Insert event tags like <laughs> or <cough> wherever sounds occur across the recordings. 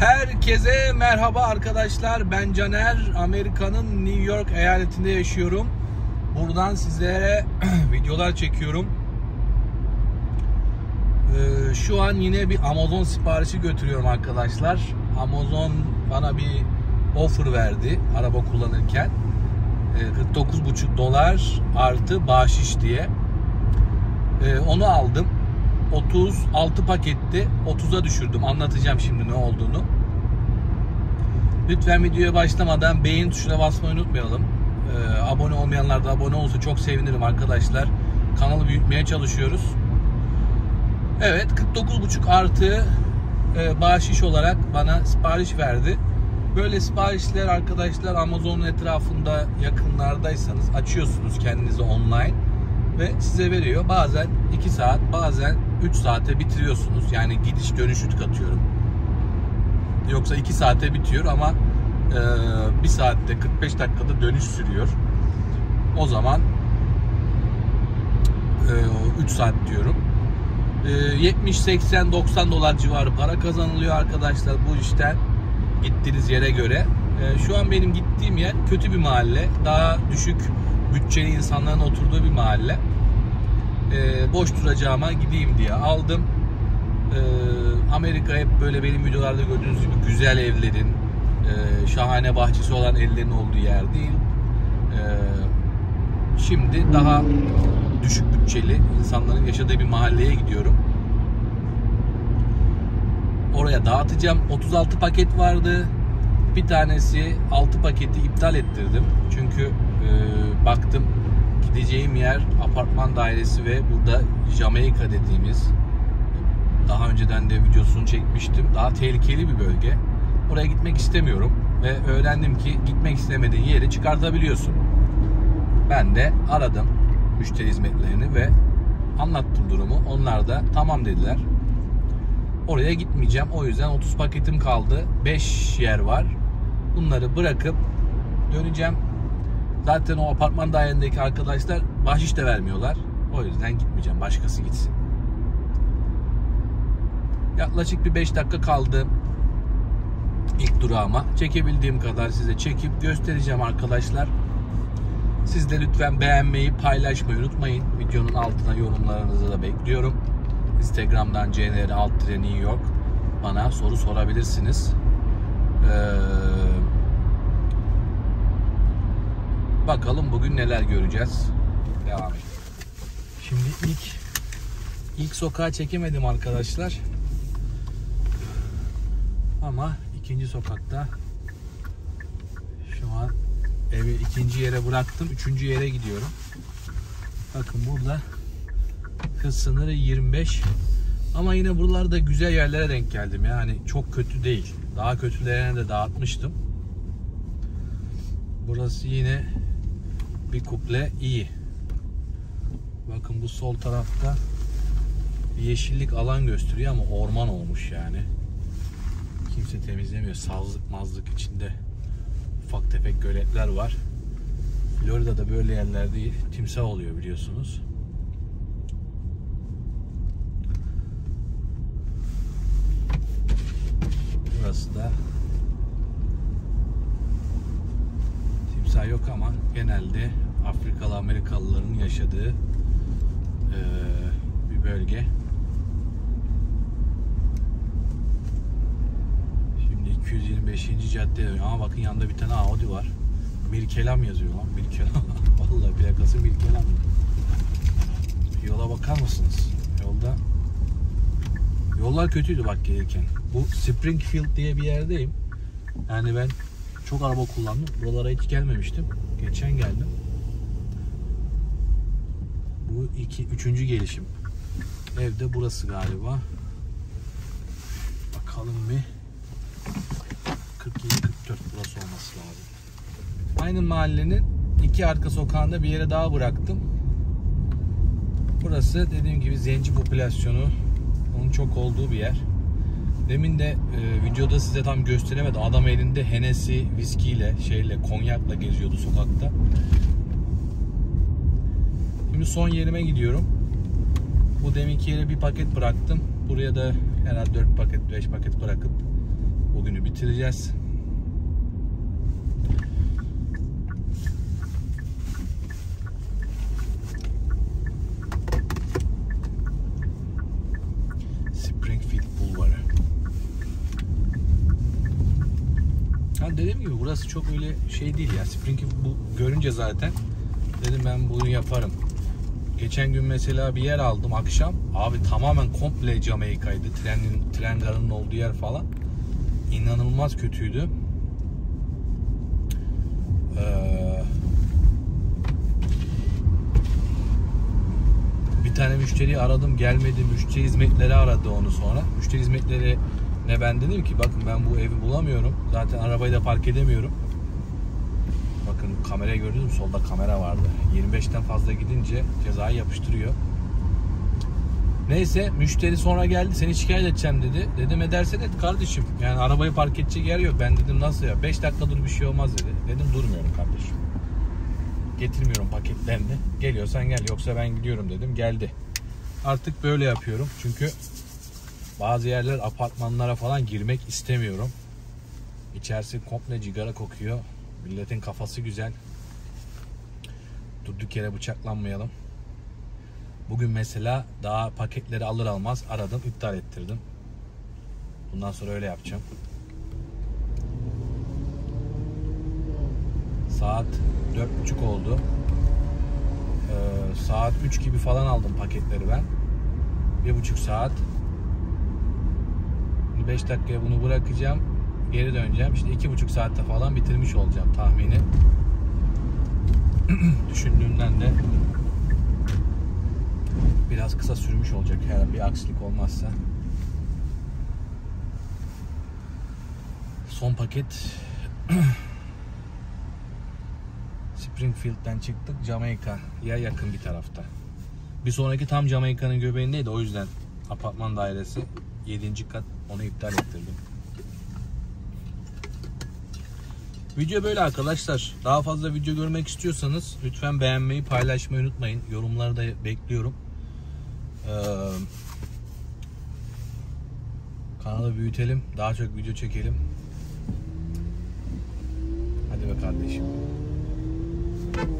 Herkese merhaba arkadaşlar. Ben Caner. Amerika'nın New York eyaletinde yaşıyorum. Buradan sizlere <clears throat> videolar çekiyorum. Ee, şu an yine bir Amazon siparişi götürüyorum arkadaşlar. Amazon bana bir offer verdi araba kullanırken. Ee, 49,5 dolar artı bahşiş diye. Ee, onu aldım. 36 paketti. 30'a düşürdüm. Anlatacağım şimdi ne olduğunu. Lütfen videoya başlamadan beğen tuşuna basmayı unutmayalım. Ee, abone olmayanlar da abone olsa çok sevinirim arkadaşlar. Kanalı büyütmeye çalışıyoruz. Evet 49.5 artı e, bahşiş olarak bana sipariş verdi. Böyle siparişler arkadaşlar Amazon'un etrafında yakınlardaysanız açıyorsunuz kendinizi online ve size veriyor. Bazen 2 saat bazen 3 saate bitiriyorsunuz. Yani gidiş dönüşü katıyorum. Yoksa 2 saate bitiyor ama e, 1 saatte 45 dakikada dönüş sürüyor. O zaman e, 3 saat diyorum. E, 70, 80, 90 dolar civarı para kazanılıyor arkadaşlar bu işten. Gittiğiniz yere göre. E, şu an benim gittiğim yer kötü bir mahalle. Daha düşük bütçeli insanların oturduğu bir mahalle. E, boş duracağıma gideyim diye aldım. E, Amerika hep böyle benim videolarda gördüğünüz gibi güzel evlerin, e, şahane bahçesi olan evlerin olduğu yer değil. E, şimdi daha düşük bütçeli insanların yaşadığı bir mahalleye gidiyorum. Oraya dağıtacağım. 36 paket vardı. Bir tanesi 6 paketi iptal ettirdim. Çünkü e, baktım gideceğim yer apartman dairesi ve burada Jamaika dediğimiz daha önceden de videosunu çekmiştim. Daha tehlikeli bir bölge. Oraya gitmek istemiyorum ve öğrendim ki gitmek istemediğin yeri çıkartabiliyorsun. Ben de aradım müşteri hizmetlerini ve anlattım durumu. Onlar da tamam dediler. Oraya gitmeyeceğim. O yüzden 30 paketim kaldı. 5 yer var. Bunları bırakıp döneceğim. Zaten o apartman dairesindeki arkadaşlar bahşiş de vermiyorlar. O yüzden gitmeyeceğim. Başkası gitsin. Yaklaşık bir 5 dakika kaldı ilk durağıma. Çekebildiğim kadar size çekip göstereceğim arkadaşlar. Siz de lütfen beğenmeyi, paylaşmayı unutmayın. Videonun altına yorumlarınızı da bekliyorum. Instagram'dan cnr alt New York bana soru sorabilirsiniz. Ee, bakalım bugün neler göreceğiz. Devam edelim. Şimdi ilk ilk sokağa çekemedim arkadaşlar. Ama ikinci sokakta şu an evi ikinci yere bıraktım. Üçüncü yere gidiyorum. Bakın burada hız sınırı 25. Ama yine buralarda güzel yerlere denk geldim. Yani çok kötü değil. Daha kötülerine de dağıtmıştım. Burası yine bir kuple iyi. Bakın bu sol tarafta bir yeşillik alan gösteriyor ama orman olmuş yani. Kimse temizlemiyor. Sazlık mazlık içinde ufak tefek göletler var. Florida'da böyle yerlerde timsah oluyor biliyorsunuz. Burası da timsah yok ama genelde Afrikalı Amerikalıların yaşadığı e, bir bölge. Şimdi 225. cadde ama bakın yanında bir tane Audi var. Mirkelam yazıyor lan Mirkelam. <laughs> Vallahi plakası Mirkelam. Yola bakar mısınız? Yolda Yollar kötüydü bak gelirken. Bu Springfield diye bir yerdeyim. Yani ben çok araba kullandım. Buralara hiç gelmemiştim. Geçen geldim. Bu iki, üçüncü gelişim. Evde burası galiba. Bakalım bir. 47-44 burası olması lazım. Aynı mahallenin iki arka sokağında bir yere daha bıraktım. Burası dediğim gibi zenci popülasyonu onun çok olduğu bir yer. Demin de e, videoda size tam gösteremedim. Adam elinde Hennessy viskiyle, şeyle, konyakla geziyordu sokakta. Şimdi son yerime gidiyorum. Bu deminki yere bir paket bıraktım. Buraya da herhalde 4 paket, 5 paket bırakıp bugünü bitireceğiz. Dediğim gibi burası çok öyle şey değil ya. Springfield bu görünce zaten dedim ben bunu yaparım. Geçen gün mesela bir yer aldım akşam. Abi tamamen komple Jamaika'ydı. Trenin, tren garının olduğu yer falan. İnanılmaz kötüydü. Ee, bir tane müşteriyi aradım gelmedi. Müşteri hizmetleri aradı onu sonra. Müşteri hizmetleri ne ben dedim ki bakın ben bu evi bulamıyorum. Zaten arabayı da park edemiyorum. Bakın kamerayı gördünüz mü? Solda kamera vardı. 25'ten fazla gidince cezayı yapıştırıyor. Neyse müşteri sonra geldi seni şikayet edeceğim dedi. Dedim edersen et kardeşim. Yani arabayı park edecek yer yok. Ben dedim nasıl ya? 5 dakika dur bir şey olmaz dedi. Dedim durmuyorum kardeşim. Getirmiyorum paketlerini. Geliyorsan gel yoksa ben gidiyorum dedim. Geldi. Artık böyle yapıyorum. Çünkü bazı yerler apartmanlara falan girmek istemiyorum. İçerisi komple cigara kokuyor. Milletin kafası güzel. Durduk yere bıçaklanmayalım. Bugün mesela daha paketleri alır almaz aradım, iptal ettirdim. Bundan sonra öyle yapacağım. Saat dört buçuk oldu. Ee, saat 3 gibi falan aldım paketleri ben. Bir buçuk saat. 5 dakikaya bunu bırakacağım. Geri döneceğim. İşte iki buçuk saatte falan bitirmiş olacağım tahmini. <clears throat> Düşündüğümden de biraz kısa sürmüş olacak her bir aksilik olmazsa. Son paket <clears throat> Springfield'den çıktık. Jamaika'ya yakın bir tarafta. Bir sonraki tam Jamaika'nın göbeğindeydi. O yüzden apartman dairesi 7. kat onu iptal ettirdim. Video böyle arkadaşlar. Daha fazla video görmek istiyorsanız lütfen beğenmeyi, paylaşmayı unutmayın. Yorumları da bekliyorum. Ee, kanalı büyütelim. Daha çok video çekelim. Hadi be kardeşim.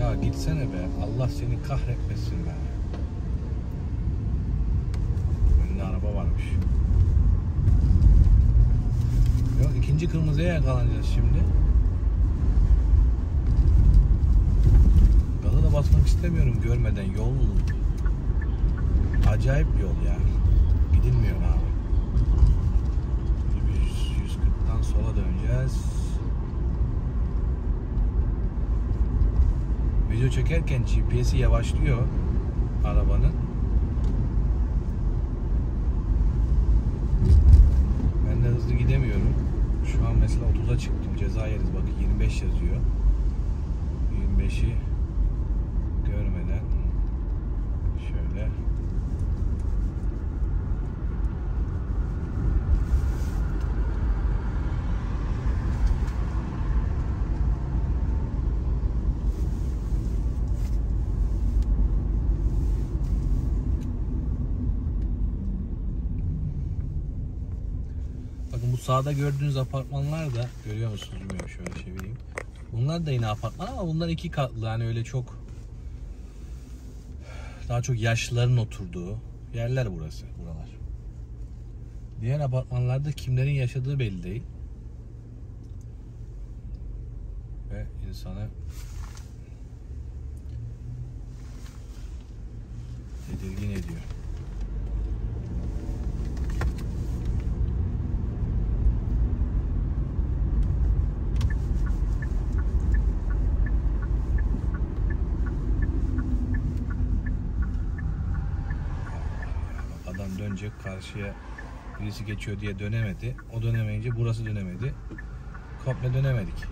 Ya gitsene be. Allah seni kahretmesin be. Önünde araba varmış. Yok ikinci kırmızıya yakalanacağız şimdi. Gaza da basmak istemiyorum görmeden yol acayip yol ya. Gidilmiyor abi. 140'tan sola döneceğiz. Video çekerken GPS'i yavaşlıyor arabanın. Ben de hızlı gidemiyorum. Şu an mesela 30'a çıktım. Ceza yeriz bak 25 yazıyor. 25'i görmeden şöyle Bakın bu sağda gördüğünüz apartmanlar da görüyor musunuz bilmiyorum şöyle çevireyim. Bunlar da yine apartman ama bunlar iki katlı hani öyle çok daha çok yaşlıların oturduğu yerler burası buralar. Diğer apartmanlarda kimlerin yaşadığı belli değil. Ve insanı tedirgin ediyor. Adam dönecek karşıya birisi geçiyor diye dönemedi. O dönemeyince burası dönemedi. Komple dönemedik.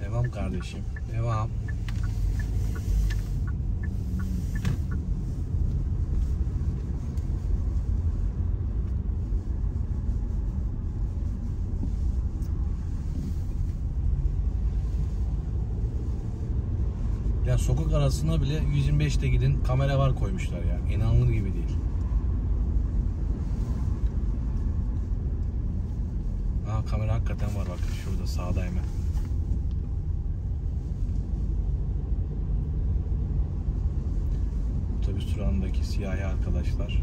Devam kardeşim. Devam. Ya sokak arasına bile 125'te gidin kamera var koymuşlar ya. İnanılır gibi değil. Aa kamera hakikaten var bak şurada sağda hemen. Otobüs durağındaki siyahi arkadaşlar.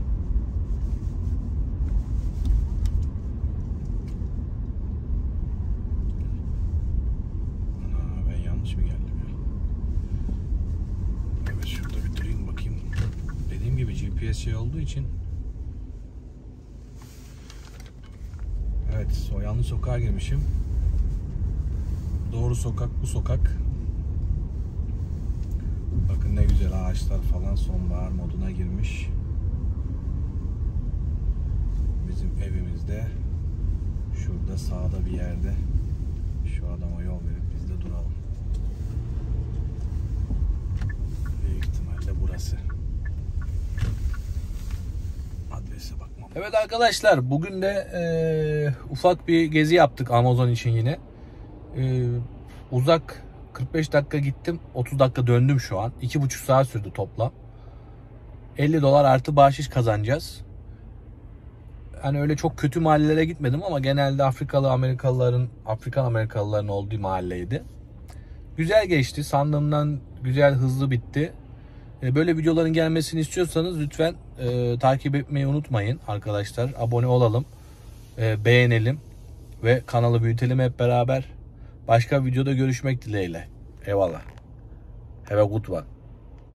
GPS şey olduğu için Evet, o yanlış sokağa girmişim. Doğru sokak bu sokak. Bakın ne güzel ağaçlar falan sonbahar moduna girmiş. Bizim evimizde şurada sağda bir yerde şu adama yol verip biz de duralım. Büyük ihtimalle burası. Evet arkadaşlar bugün de eee, ufak bir gezi yaptık Amazon için yine. Eee, uzak 45 dakika gittim 30 dakika döndüm şu an. 2,5 saat sürdü toplam. 50 dolar artı bahşiş kazanacağız. Hani öyle çok kötü mahallelere gitmedim ama genelde Afrikalı Amerikalıların, Afrikan Amerikalıların olduğu mahalleydi. Güzel geçti. Sandığımdan güzel hızlı bitti. E, Böyle videoların gelmesini istiyorsanız lütfen e, takip etmeyi unutmayın arkadaşlar. Abone olalım, e, beğenelim ve kanalı büyütelim hep beraber. Başka videoda görüşmek dileğiyle. Eyvallah. Have a good one.